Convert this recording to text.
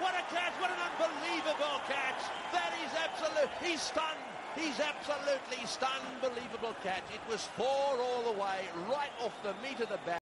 What a catch. What an unbelievable catch. That is absolute. He's stunned. He's absolutely stunned. Unbelievable catch. It was four all the way, right off the meat of the bat.